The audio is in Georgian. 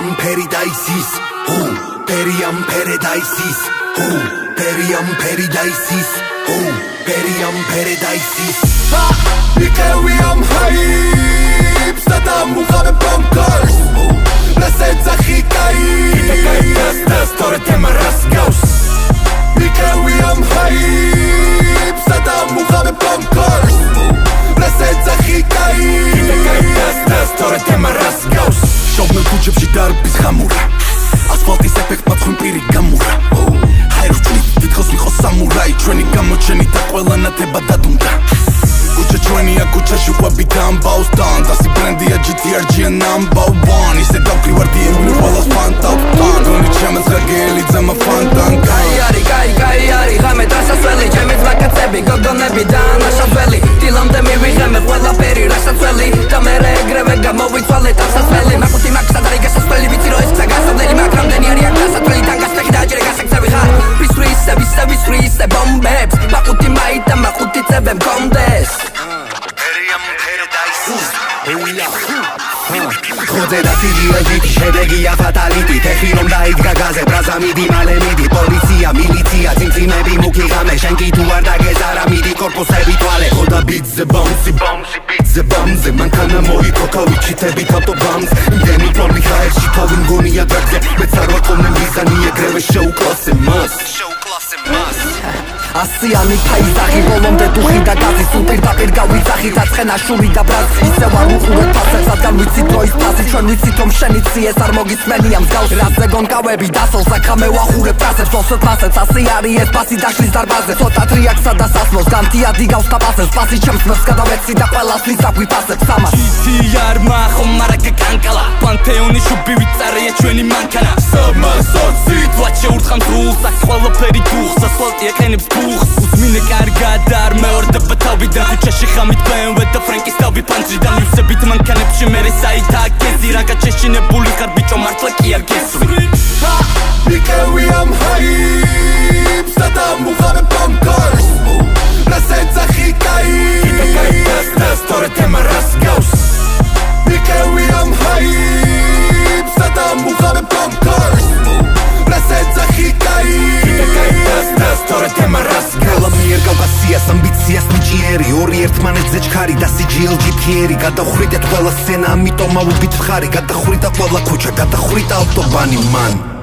Periam Paradise Who Periam Paradise Who Periam Paradise Who Periam Paradise Ha! Mikael am hype Sadam Mugabe bunkers Presenza ქუჩებში დარბის ხამურა ასფალტის ეფექტმა თქვენ პირი გამურა. ჰაეროჩული თითქოს ვიყო სამურაი ჩვენი გამოჩენი და ყველა ნათება დადუნდა. ქუჩა ჩვენია ქუჩაში ყვები დამბავს დან დასი ბრენდია GTRG number 1 ისე დავკრივარდი ემული ყველას ფანტავ. თან გონი ჩემს გაგელი ძამა ფანტან. კაი არი კაი კაი არი ღამე დასასველი ჩემი ძმაკაცები გოგონები და ნაშაველი დილამდე მივიღე ყველა ფერი რასაცველი და მე ეგრევე მერევე მქონდეს ერია მფერე დაისუს ევინა ხოძედა სიგია გიტი შედეგია ფატალიტი თეხი რომ დაიდგა გაზე ბრაზა მიდი მალე მიდი პოლიცია მილიცია ძიმძიმები მუქი ღამე შენ კი თუ არ დაგეზარა მიდი корпуსები თვალე ხოდა ბიტზე ბაუნსი ბაუნსი ბიტზე ბამზე მანქანა მოიკოქა ვიჩიტებით ავტობამს იმდენი პრობლი ხაერში თავი მგონია გაგზე მეც არ ვაყოვნე მიზანი ეგრევე შეუკლასე მას შეუკლასე მას ასიანი ფაიზახი ბოლომდე დუხი და გაზი სულ პირდაპირ გავიწახი დაწყენა შური და ბრაც ისე ვარ უყურე ფასებს რადგან ვიცი დროის ფასი ჩვენ ვიცით რომ შენიცი ეს არ მოგისმენია მსგავს რაზე გონკავები დასოლ საქამე ვახურებ ფასებს ოსოთ ფასებს ასი არის ეს ფასი დაშლის დარბაზე ცოტა ტრიაქსა და სასმოს განთია დგავს და ფასებს ფასი ჩემს მერს გადავეცი და ყველას ვისაგვი ფასებს სამას იცი არ მახო მარაკა კანკალა პანთეონი შუბი ვიწარეა ჩვენი მანქანა. სამასოცი სულს აქ ყველაფერი დუხს ასფალტი ეკენებს ბუხს. უსმინე კარგად არ მეორდება თავიდან ქუჩაში ხამით BMW და ფრენკის თავი პანტრიდან მივსებით მანქანებში მერე ამბიციას ნიჭიერი ორი ერთმანეთზე ჩქარი და CGLG ფიერი გადახვიდეთ ყველა სცენა ამიტომ ავუბით ხარი გადახვიდა ყველა ქუჩა გადახვიდა ავტობანი მან